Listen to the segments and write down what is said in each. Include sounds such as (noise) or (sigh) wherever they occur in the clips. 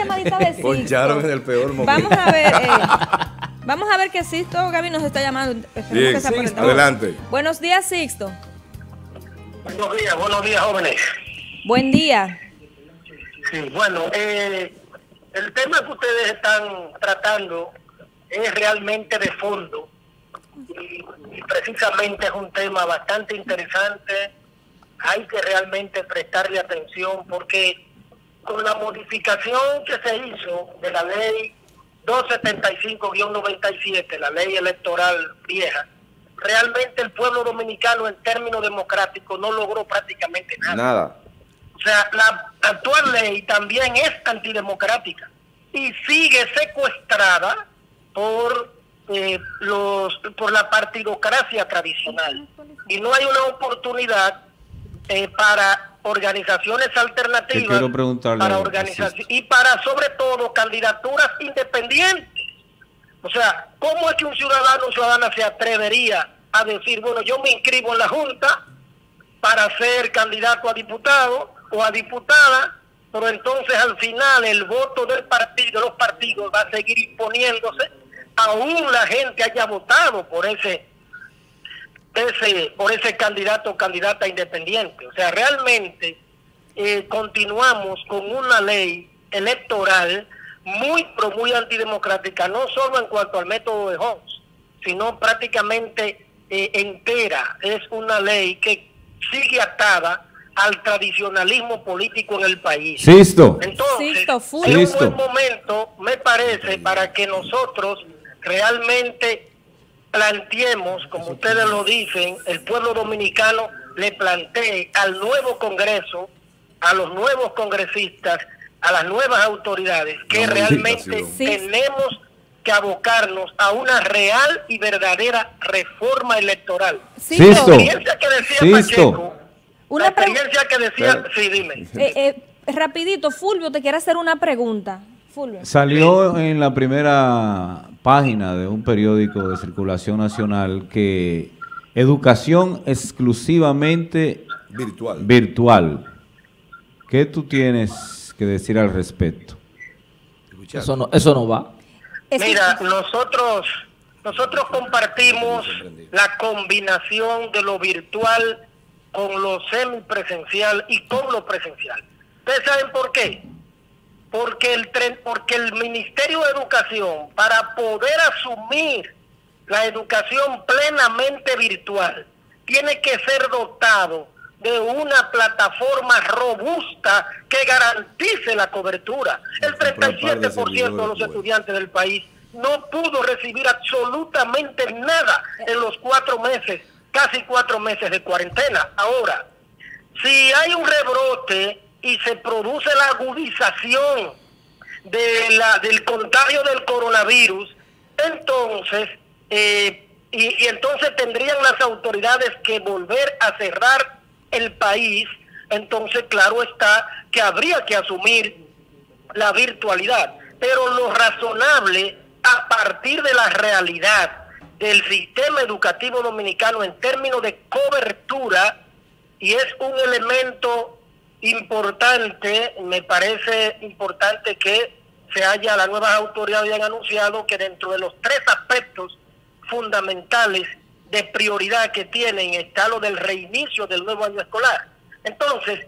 llamadita de Sixto. (laughs) Poncharon en el peor momento. Vamos a ver, eh, (laughs) vamos a ver que Sixto Gaby nos está llamando. Bien, que adelante. Buenos días, Sixto. Buenos días, buenos días, jóvenes. Buen día. Sí, bueno, eh, el tema que ustedes están tratando es realmente de fondo y, y precisamente es un tema bastante interesante. Hay que realmente prestarle atención porque con la modificación que se hizo de la ley 275-97, la ley electoral vieja, realmente el pueblo dominicano en términos democráticos no logró prácticamente nada. Nada. O sea, la actual ley también es antidemocrática y sigue secuestrada por eh, los por la partidocracia tradicional y no hay una oportunidad eh, para organizaciones alternativas para a organización y para sobre todo candidaturas independientes. O sea, ¿cómo es que un ciudadano o ciudadana se atrevería a decir, bueno, yo me inscribo en la Junta para ser candidato a diputado o a diputada, pero entonces al final el voto del partido, los partidos va a seguir imponiéndose, aún la gente haya votado por ese ese por ese candidato o candidata independiente. O sea, realmente eh, continuamos con una ley electoral muy, pero muy antidemocrática, no solo en cuanto al método de Homs, sino prácticamente eh, entera. Es una ley que sigue atada al tradicionalismo político en el país. Sisto. Entonces, full. es un buen momento, me parece, para que nosotros realmente planteemos, como ustedes lo dicen, el pueblo dominicano le plantee al nuevo Congreso, a los nuevos congresistas, a las nuevas autoridades, que realmente. Sí. tenemos que abocarnos a una real y verdadera reforma electoral. Sisto. La experiencia que decía Sisto. Pacheco, Una la experiencia que decía, Pero- sí, dime. Eh, eh, rapidito, Fulvio, te quiere hacer una pregunta. Fulvio. Salió en la primera página de un periódico de circulación nacional que educación exclusivamente Virtual. virtual. ¿Qué tú tienes que decir al respecto? Eso no, eso no va. Mira, nosotros nosotros compartimos la combinación de lo virtual con lo semipresencial y con lo presencial. ¿Ustedes saben por qué? Porque el tren- porque el Ministerio de Educación para poder asumir la educación plenamente virtual tiene que ser dotado de una plataforma robusta que garantice la cobertura. El Comprar par de 37% de los estudiantes del país no pudo recibir absolutamente nada en los cuatro meses, casi cuatro meses de cuarentena. Ahora, si hay un rebrote y se produce la agudización de la, del contagio del coronavirus, entonces, eh, y, y entonces tendrían las autoridades que volver a cerrar el país, entonces claro está que habría que asumir la virtualidad, pero lo razonable a partir de la realidad del sistema educativo dominicano en términos de cobertura y es un elemento importante, me parece importante que se haya, las nuevas autoridades hayan anunciado que dentro de los tres aspectos fundamentales de prioridad que tienen está lo del reinicio del nuevo año escolar. Entonces,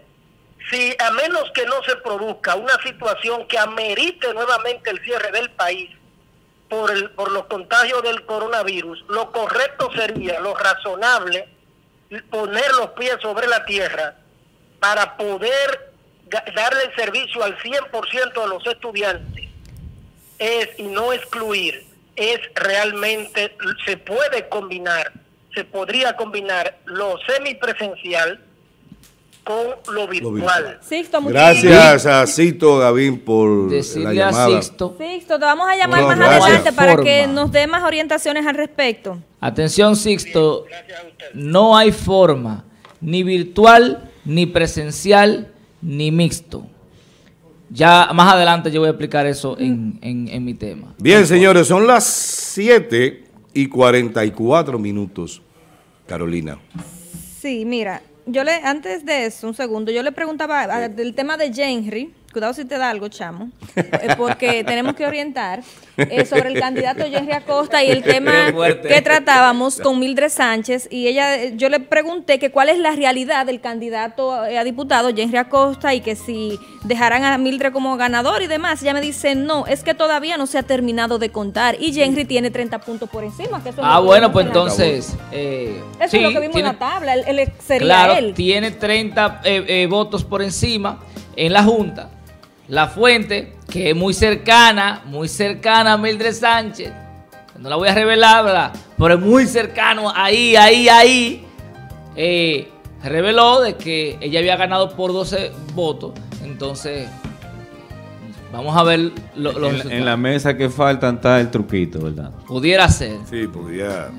si a menos que no se produzca una situación que amerite nuevamente el cierre del país por, el, por los contagios del coronavirus, lo correcto sería, lo razonable, poner los pies sobre la tierra para poder darle el servicio al 100% de los estudiantes es y no excluir, es realmente, se puede combinar, se podría combinar lo semipresencial con lo virtual. virtual. Sixto, muchas Gracias a Cito Gavín por la Decirle a llamada. Sixto, Sixto, te vamos a llamar No, más gracias. adelante para Forma. que nos dé más orientaciones al respecto. atención Sixto, no hay forma, ni virtual, ni presencial, ni mixto. Ya más adelante yo voy a explicar eso en, en- en mi tema. Bien, señores, son las 7 y 44 minutos. Carolina. Sí, mira, yo le, antes de eso, un segundo, yo le preguntaba ah, del tema de Henry, cuidado si te da algo, chamo, eh, porque (laughs) tenemos que orientar eh, sobre el candidato Henry Acosta y el tema que tratábamos con Mildred Sánchez y ella, eh, yo le pregunté que cuál es la realidad del candidato a diputado Henry Acosta y que si dejarán a Mildred como ganador y demás. Ella me dice, no, es que todavía no se ha terminado de contar y Henry tiene 30 puntos por encima. Que eso es Ah, bueno, pues entonces. eh, Eso sí, es lo que vimos tiene- en la tabla, sería Claro, él. tiene 30 eh, eh, votos por encima en la Junta. La fuente, que es muy cercana, muy cercana a Mildred Sánchez. No la voy a revelar, ¿verdad? Pero es muy cercano, ahí, ahí, ahí. eh, reveló de que ella había ganado por 12 votos. Entonces, vamos a ver lo- los En, la- en la mesa que faltan está el truquito, ¿verdad? Pudiera ser. Sí, podía.